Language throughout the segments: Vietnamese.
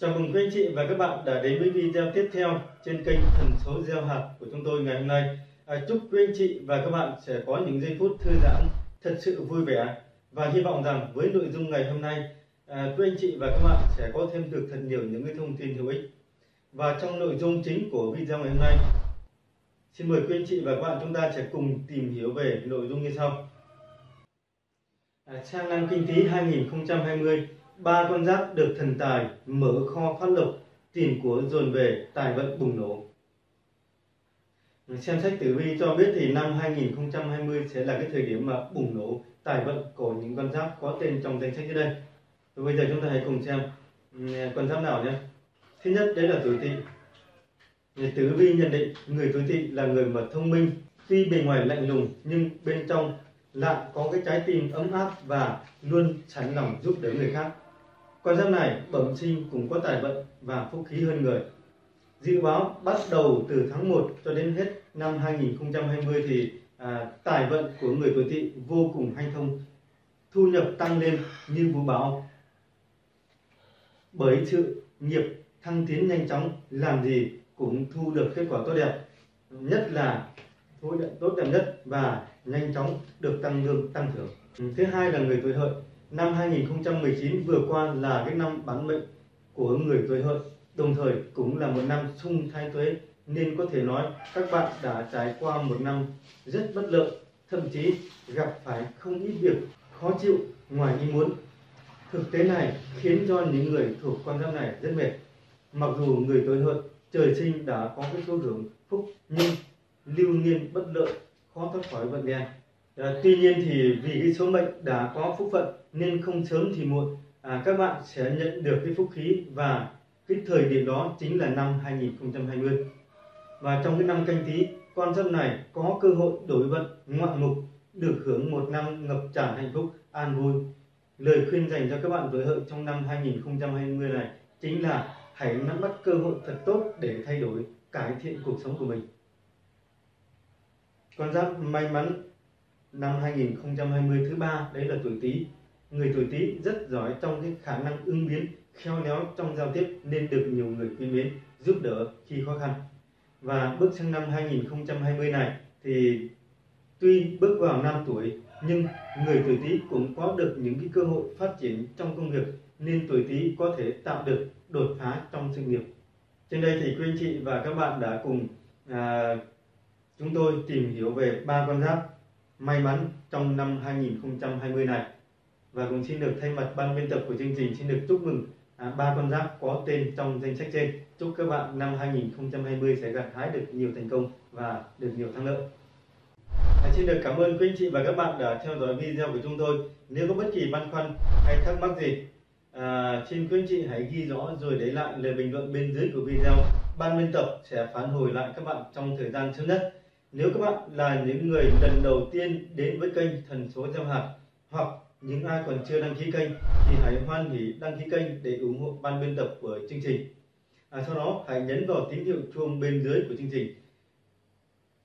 Chào mừng quý anh chị và các bạn đã đến với video tiếp theo trên kênh Thần số gieo hạt của chúng tôi ngày hôm nay. À, chúc quý anh chị và các bạn sẽ có những giây phút thư giãn thật sự vui vẻ và hy vọng rằng với nội dung ngày hôm nay à, quý anh chị và các bạn sẽ có thêm được thật nhiều những cái thông tin hữu ích. Và trong nội dung chính của video ngày hôm nay, xin mời quý anh chị và các bạn chúng ta sẽ cùng tìm hiểu về nội dung như sau. À, sang năm kinh tế 2020 ba con giáp được thần tài mở kho phát lộc, tiền của dồn về, tài vận bùng nổ. Xem sách tử vi cho biết thì năm 2020 sẽ là cái thời điểm mà bùng nổ, tài vận của những con giáp có tên trong danh sách dưới đây. Và bây giờ chúng ta hãy cùng xem ừ, con giáp nào nhé. Thứ nhất, đấy là tuổi tỵ tử vi nhận định người tuổi tỵ là người mà thông minh, tuy bề ngoài lạnh lùng, nhưng bên trong lại có cái trái tim ấm áp và luôn sẵn lòng giúp đỡ người khác con giáp này bẩm sinh cũng có tài vận và phúc khí hơn người. Dự báo bắt đầu từ tháng 1 cho đến hết năm 2020 thì à, tài vận của người tuổi tỵ vô cùng hanh thông, thu nhập tăng lên như vũ bão. Bởi sự nghiệp thăng tiến nhanh chóng, làm gì cũng thu được kết quả tốt đẹp. Nhất là thu tốt đẹp nhất và nhanh chóng được tăng lương tăng thưởng. Thứ hai là người tuổi hợi Năm 2019 vừa qua là cái năm bán mệnh của người tuổi hợi, đồng thời cũng là một năm xung thái tuế nên có thể nói các bạn đã trải qua một năm rất bất lợi, thậm chí gặp phải không ít việc khó chịu ngoài ý muốn. Thực tế này khiến cho những người thuộc con giáp này rất mệt. Mặc dù người tuổi hợi trời sinh đã có cái số hưởng phúc nhưng lưu niên bất lợi khó thoát khỏi vận đen À, tuy nhiên thì vì cái số mệnh đã có phúc phận nên không sớm thì muộn à, các bạn sẽ nhận được cái phúc khí và cái thời điểm đó chính là năm 2020 và trong cái năm canh tí con giáp này có cơ hội đổi vận ngoạn mục được hưởng một năm ngập tràn hạnh phúc an vui. Lời khuyên dành cho các bạn tuổi hợi trong năm 2020 này chính là hãy nắm bắt cơ hội thật tốt để thay đổi cải thiện cuộc sống của mình. Con giáp may mắn năm 2020 thứ ba đấy là tuổi Tý. Người tuổi Tý rất giỏi trong cái khả năng ứng biến, khéo léo trong giao tiếp nên được nhiều người quý mến, giúp đỡ khi khó khăn. Và bước sang năm 2020 này thì tuy bước vào năm tuổi nhưng người tuổi Tý cũng có được những cái cơ hội phát triển trong công việc nên tuổi Tý có thể tạo được đột phá trong sự nghiệp. Trên đây thì quý anh chị và các bạn đã cùng à, chúng tôi tìm hiểu về ba con giáp may mắn trong năm 2020 này. Và cũng xin được thay mặt ban biên tập của chương trình xin được chúc mừng à, ba con giáp có tên trong danh sách trên. Chúc các bạn năm 2020 sẽ gặt hái được nhiều thành công và được nhiều thắng lợi. À, xin được cảm ơn quý anh chị và các bạn đã theo dõi video của chúng tôi. Nếu có bất kỳ băn khoăn hay thắc mắc gì à, xin quý anh chị hãy ghi rõ rồi để lại lời bình luận bên dưới của video. Ban biên tập sẽ phản hồi lại các bạn trong thời gian sớm nhất nếu các bạn là những người lần đầu tiên đến với kênh Thần số gieo hạt hoặc những ai còn chưa đăng ký kênh thì hãy hoan hỷ đăng ký kênh để ủng hộ ban biên tập của chương trình. À, sau đó hãy nhấn vào tín hiệu chuông bên dưới của chương trình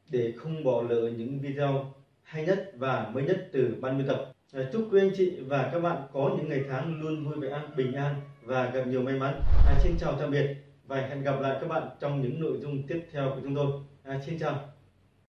để không bỏ lỡ những video hay nhất và mới nhất từ ban biên tập. À, chúc quý anh chị và các bạn có những ngày tháng luôn vui vẻ bình an và gặp nhiều may mắn. À, xin chào tạm biệt và hẹn gặp lại các bạn trong những nội dung tiếp theo của chúng tôi. À, xin chào.